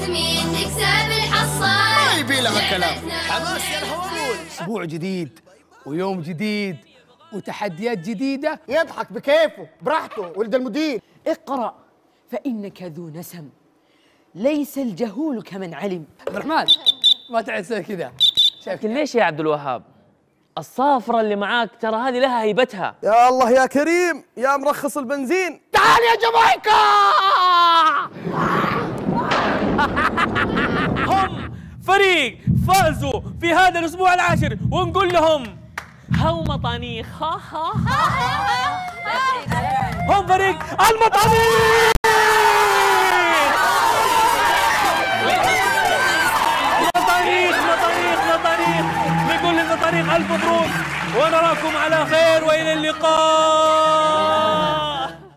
عازمين نكسب الحصان ما يبي لها كلام. حماس يا الهوامون. أسبوع جديد ويوم جديد وتحديات جديدة. يضحك بكيفه براحته ولد المدير. اقرأ فإنك ذو نسم. ليس الجهول كمن علم. عبد الرحمن ما تعد تسوي كذا. شايف لكن ليش يا عبد الوهاب؟ الصافرة اللي معاك ترى هذه لها هيبتها. يا الله يا كريم يا مرخص البنزين. تعال يا جمايكا! هم فريق فازوا في هذا الأسبوع العاشر ونقول لهم هو مطانيخ هم فريق المطانيخ مطانيخ مطانيخ مطانيخ نقول للمطانيخ ألف مبروك ونراكم على خير وإلى اللقاء.